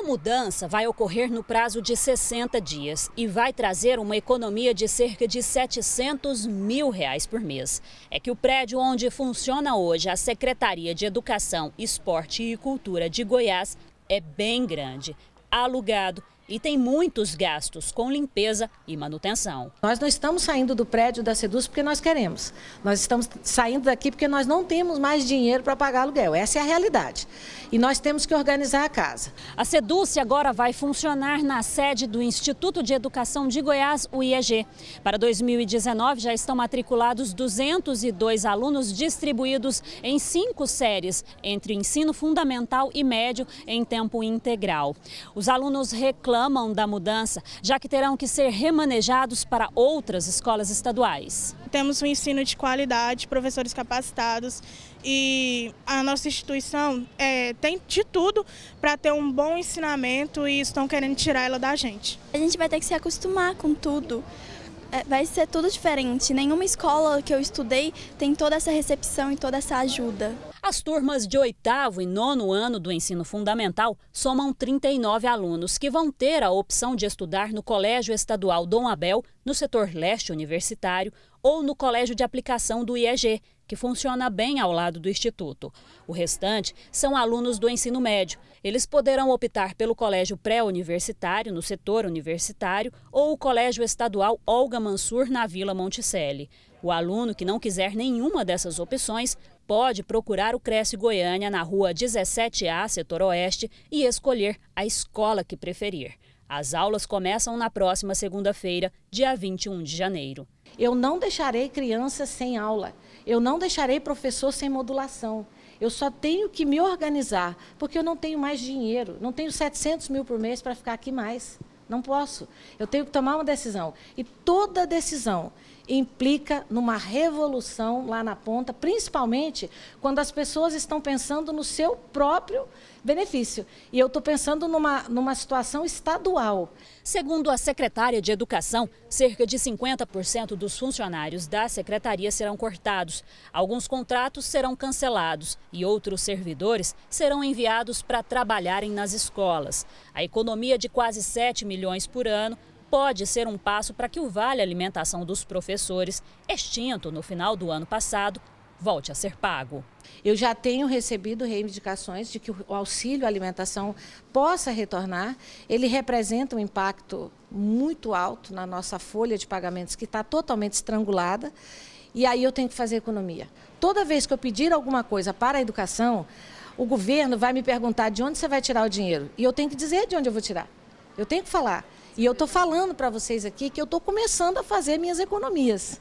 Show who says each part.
Speaker 1: A mudança vai ocorrer no prazo de 60 dias e vai trazer uma economia de cerca de 700 mil reais por mês. É que o prédio onde funciona hoje a Secretaria de Educação, Esporte e Cultura de Goiás é bem grande, alugado e tem muitos gastos com limpeza e manutenção.
Speaker 2: Nós não estamos saindo do prédio da Seduz porque nós queremos. Nós estamos saindo daqui porque nós não temos mais dinheiro para pagar aluguel. Essa é a realidade. E nós temos que organizar a casa.
Speaker 1: A Seduz agora vai funcionar na sede do Instituto de Educação de Goiás, o IEG. Para 2019 já estão matriculados 202 alunos distribuídos em cinco séries, entre ensino fundamental e médio em tempo integral. Os alunos reclamam reclamam da mudança, já que terão que ser remanejados para outras escolas estaduais.
Speaker 3: Temos um ensino de qualidade, professores capacitados e a nossa instituição é, tem de tudo para ter um bom ensinamento e estão querendo tirar ela da gente.
Speaker 4: A gente vai ter que se acostumar com tudo. É, vai ser tudo diferente. Nenhuma escola que eu estudei tem toda essa recepção e toda essa ajuda.
Speaker 1: As turmas de oitavo e nono ano do ensino fundamental somam 39 alunos que vão ter a opção de estudar no Colégio Estadual Dom Abel, no setor leste universitário, ou no Colégio de Aplicação do IEG, que funciona bem ao lado do Instituto. O restante são alunos do ensino médio. Eles poderão optar pelo Colégio Pré-Universitário, no setor universitário, ou o Colégio Estadual Olga Mansur, na Vila Monticelli. O aluno que não quiser nenhuma dessas opções pode procurar o Cresce Goiânia na rua 17A, setor oeste, e escolher a escola que preferir. As aulas começam na próxima segunda-feira, dia 21 de janeiro.
Speaker 2: Eu não deixarei crianças sem aula. Eu não deixarei professor sem modulação. Eu só tenho que me organizar, porque eu não tenho mais dinheiro, não tenho 700 mil por mês para ficar aqui mais. Não posso. Eu tenho que tomar uma decisão. E toda decisão implica numa revolução lá na ponta, principalmente quando as pessoas estão pensando no seu próprio benefício. E eu estou pensando numa, numa situação estadual.
Speaker 1: Segundo a secretária de Educação, cerca de 50% dos funcionários da secretaria serão cortados. Alguns contratos serão cancelados e outros servidores serão enviados para trabalharem nas escolas. A economia de quase 7 milhões por ano pode ser um passo para que o Vale Alimentação dos professores, extinto no final do ano passado, volte a ser pago.
Speaker 2: Eu já tenho recebido reivindicações de que o auxílio alimentação possa retornar. Ele representa um impacto muito alto na nossa folha de pagamentos, que está totalmente estrangulada. E aí eu tenho que fazer economia. Toda vez que eu pedir alguma coisa para a educação, o governo vai me perguntar de onde você vai tirar o dinheiro. E eu tenho que dizer de onde eu vou tirar. Eu tenho que falar. E eu estou falando para vocês aqui que eu estou começando a fazer minhas economias.